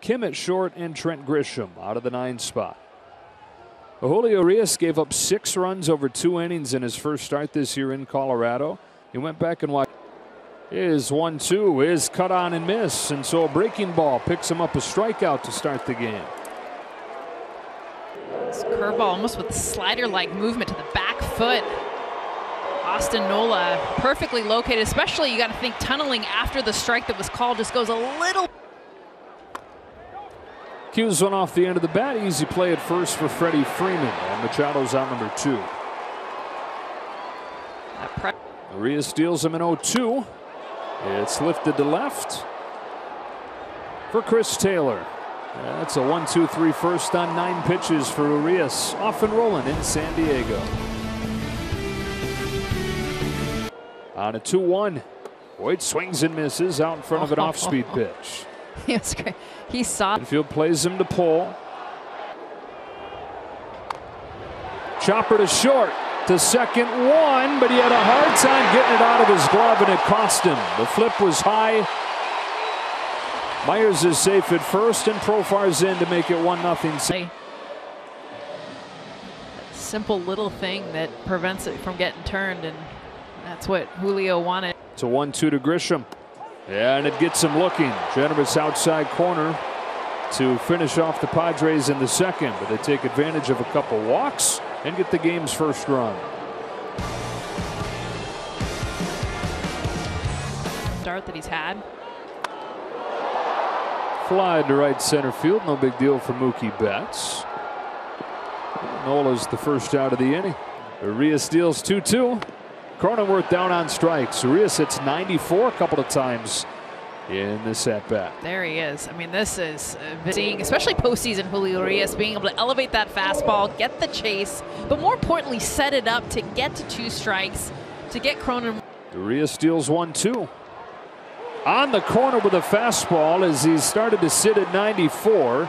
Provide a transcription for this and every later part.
Kim at short and Trent Grisham out of the nine spot. Julio Urias gave up six runs over two innings in his first start this year in Colorado. He went back and watched. Is one two is cut on and miss, and so a breaking ball picks him up a strikeout to start the game. Curveball almost with slider-like movement to the back foot. Austin Nola perfectly located, especially you got to think tunneling after the strike that was called just goes a little. Cues one off the end of the bat. Easy play at first for Freddie Freeman. And Machado's out number two. Maria steals him in 0-2. It's lifted to left for Chris Taylor. That's a 1 2 3 first on nine pitches for Urias. Off and rolling in San Diego. On a 2 1. Voit swings and misses out in front of an off speed pitch. He was great. He saw. Infield plays him to pull. Chopper to short to second one, but he had a hard time getting it out of his glove and it cost him. The flip was high. Myers is safe at first and Profar's in to make it 1 0. Simple little thing that prevents it from getting turned, and that's what Julio wanted. It's a 1 2 to Grisham. Yeah, and it gets him looking. Generous outside corner to finish off the Padres in the second, but they take advantage of a couple walks and get the game's first run. Start that he's had. Fly to right center field. No big deal for Mookie Betts. Nola's the first out of the inning. Urias steals 2 2. Cronenworth down on strikes. Urias hits 94 a couple of times in this at bat. There he is. I mean, this is seeing, especially postseason Julio Urias, being able to elevate that fastball, get the chase, but more importantly, set it up to get to two strikes to get Cronin. Urias steals 1 2 on the corner with a fastball as he started to sit at 94.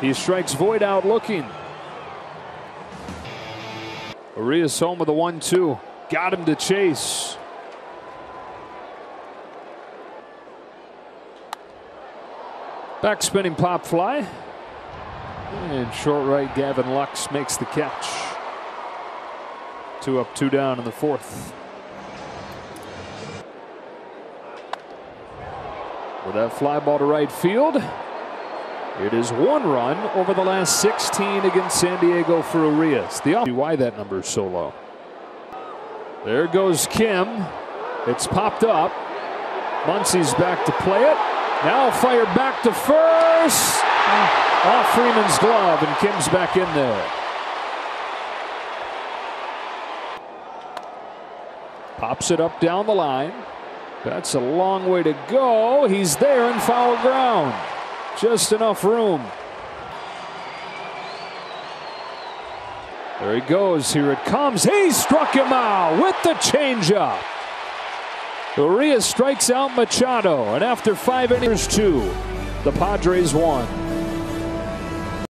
He strikes Voit out looking. Urias home with a 1 2. Got him to chase. Back spinning pop fly. And short right, Gavin Lux makes the catch. Two up, two down in the fourth. With that fly ball to right field. It is one run over the last 16 against San Diego for Urias. The why that number is so low. There goes Kim. It's popped up. Muncy's back to play it. Now fire back to first. Off Freeman's glove, and Kim's back in there. Pops it up down the line. That's a long way to go. He's there in foul ground. Just enough room. There he goes. Here it comes. He struck him out with the changeup. Urias strikes out Machado, and after five innings, two, the Padres won.